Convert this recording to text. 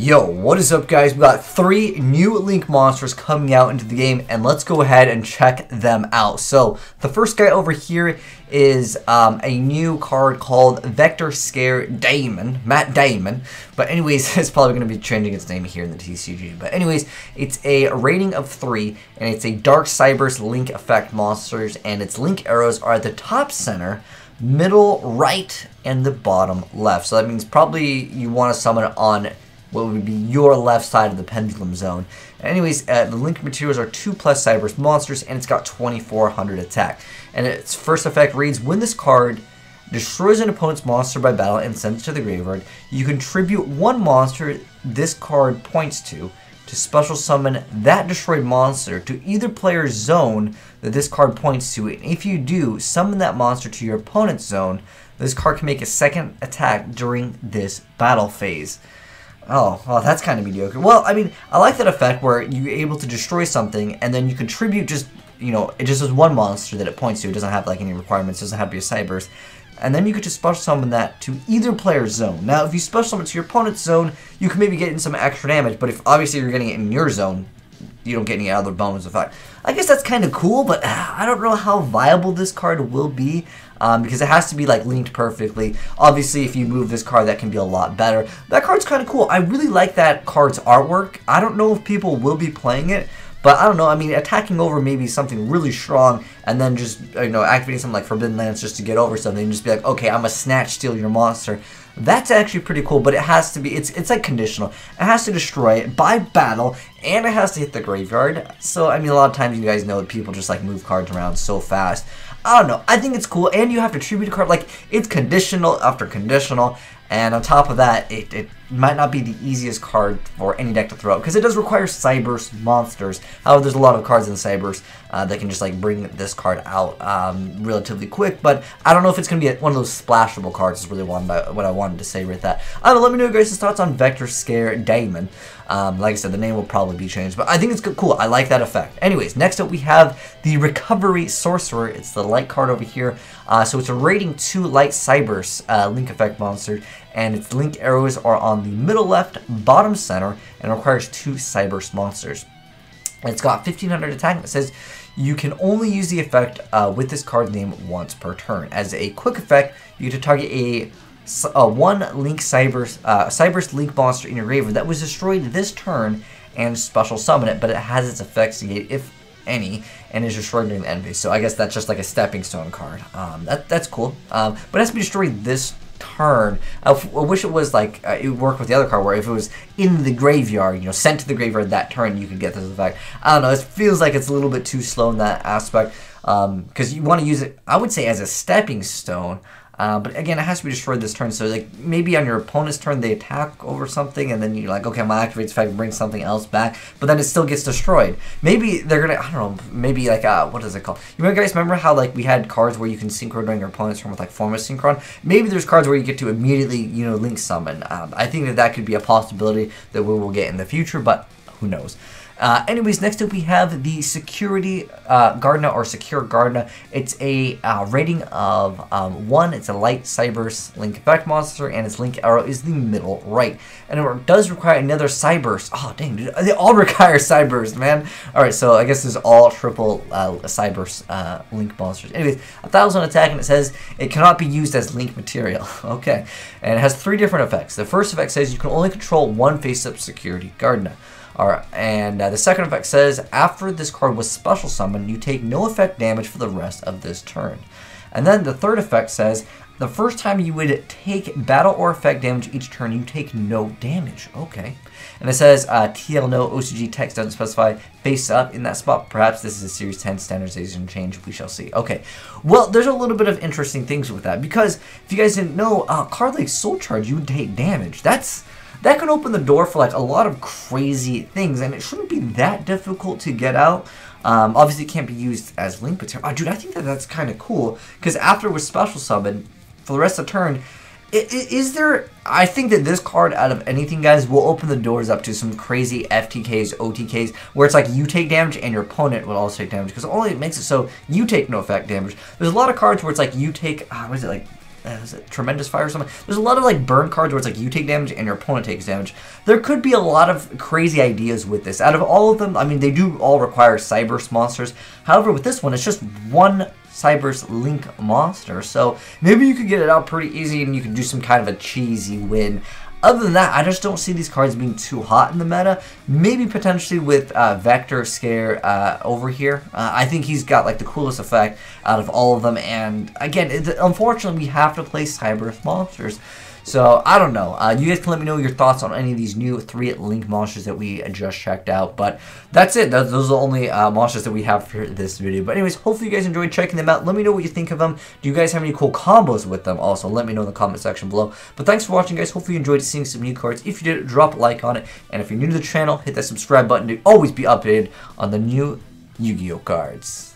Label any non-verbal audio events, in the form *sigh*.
Yo, what is up guys? We got three new Link monsters coming out into the game and let's go ahead and check them out. So, the first guy over here is um, a new card called Vector Scare Damon, Matt Damon. But anyways, *laughs* it's probably going to be changing its name here in the TCG. But anyways, it's a rating of 3 and it's a Dark Cyberse Link Effect monsters and its Link arrows are at the top center middle right and the bottom left. So that means probably you want to summon on what would be your left side of the pendulum zone. Anyways, uh, the link materials are 2 plus Cyberse monsters, and it's got 2400 attack. And its first effect reads, when this card destroys an opponent's monster by battle and sends it to the graveyard, you contribute one monster this card points to, to special summon that destroyed monster to either player's zone that this card points to, and if you do, summon that monster to your opponent's zone, this card can make a second attack during this battle phase. Oh, well, that's kind of mediocre. Well, I mean, I like that effect where you're able to destroy something and then you contribute just, you know, it just has one monster that it points to. It doesn't have, like, any requirements. It doesn't have to be a Cyberse. And then you could just special summon that to either player's zone. Now, if you special summon to your opponent's zone, you can maybe get in some extra damage. But if obviously you're getting it in your zone, you don't get any other bonus effect. I guess that's kind of cool, but uh, I don't know how viable this card will be um, because it has to be like linked perfectly. Obviously, if you move this card, that can be a lot better. That card's kind of cool. I really like that card's artwork. I don't know if people will be playing it, but I don't know. I mean, attacking over maybe something really strong, and then just you know activating something like Forbidden Lance just to get over something, and just be like, okay, I'm a snatch steal your monster. That's actually pretty cool, but it has to be, it's it's like conditional. It has to destroy it by battle, and it has to hit the graveyard. So, I mean, a lot of times you guys know that people just like move cards around so fast. I don't know. I think it's cool, and you have to tribute a card. Like, it's conditional after conditional, and on top of that, it, it might not be the easiest card for any deck to throw because it does require Cyberse monsters. However, there's a lot of cards in Cyberse uh, that can just like bring this card out um, relatively quick. But I don't know if it's going to be one of those splashable cards. Is really what I wanted to say with that. Don't. Let me know your guys' thoughts on Vector Scare Damon. Um, like I said, the name will probably be changed, but I think it's cool. I like that effect. Anyways, next up we have the Recovery Sorcerer. It's the light card over here. Uh, so it's a rating 2 light Cyberse uh, link effect monster, and its link arrows are on the middle left, bottom center, and requires two Cyberse monsters. It's got 1500 attack, and it says you can only use the effect uh, with this card name once per turn. As a quick effect, you get to target a uh, one Link Cyberse, uh, Cyberse Link monster in your graveyard that was destroyed this turn and special summon it, but it has its effects negate if any, and is destroyed during the end phase. So I guess that's just like a stepping stone card. Um, that, that's cool. Um, but it has to be destroyed this turn. I, wish it was like uh, it would work with the other card where if it was in the graveyard, you know, sent to the graveyard that turn, you could get this effect. I don't know. It feels like it's a little bit too slow in that aspect because um, you want to use it. I would say as a stepping stone. Uh, but again, it has to be destroyed this turn. So like maybe on your opponent's turn they attack over something, and then you're like, okay, I'm gonna activate this effect and bring something else back. But then it still gets destroyed. Maybe they're gonna, I don't know, maybe like uh, what is it called? You guys remember how like we had cards where you can synchro during your opponent's turn with like Formula Synchron? Maybe there's cards where you get to immediately, you know, link summon. Um, I think that that could be a possibility that we will get in the future, but who knows? Uh, anyways, next up we have the Security uh, Gardna or Secure Gardna. It's a uh, rating of um, 1. It's a light Cyberse Link Effect monster, and its Link arrow is the middle right. And it does require another Cyberse. Oh, dang, dude. They all *laughs* require Cyberse, man. Alright, so I guess there's all triple uh, Cyberse uh, Link monsters. Anyways, a 1000 attack, and it says it cannot be used as Link material. *laughs* okay. And it has three different effects. The first effect says you can only control one face-up Security Gardna. Alright, and uh, the second effect says, after this card was special summoned, you take no effect damage for the rest of this turn. And then the third effect says, the first time you would take battle or effect damage each turn, you take no damage. Okay. And it says, uh, TL no OCG text doesn't specify face up in that spot. Perhaps this is a Series 10 standardization change. We shall see. Okay. Well, there's a little bit of interesting things with that. Because if you guys didn't know, uh, card like Soul Charge, you would take damage. That's that can open the door for like a lot of crazy things, and it shouldn't be that difficult to get out. Um, obviously, it can't be used as link material. Oh, dude, I think that that's kind of cool because after it was special summon, for the rest of the turn, is there? I think that this card, out of anything, guys, will open the doors up to some crazy FTKs, OTKs, where it's like you take damage and your opponent will also take damage because only it makes it so you take no effect damage. There's a lot of cards where it's like you take, uh, what is it like? Uh, is it tremendous fire or something? There's a lot of like burn cards where it's like you take damage and your opponent takes damage. There could be a lot of crazy ideas with this. Out of all of them, I mean, they do all require Cyberse monsters. However, with this one, it's just one Cyberse Link monster. So maybe you could get it out pretty easy and you can do some kind of a cheesy win. Other than that, I just don't see these cards being too hot in the meta. Maybe potentially with uh, Vector Scare uh, over here. Uh, I think he's got like the coolest effect out of all of them. And again, it, unfortunately, we have to play Cyber monsters. So, I don't know. Uh, you guys can let me know your thoughts on any of these new three Link monsters that we just checked out. But that's it. Those are the only uh, monsters that we have for this video. But anyways, hopefully you guys enjoyed checking them out. Let me know what you think of them. Do you guys have any cool combos with them? Also, let me know in the comment section below. But thanks for watching, guys. Hopefully you enjoyed seeing some new cards. If you did, drop a like on it. And if you're new to the channel, hit that subscribe button to always be updated on the new Yu-Gi-Oh cards.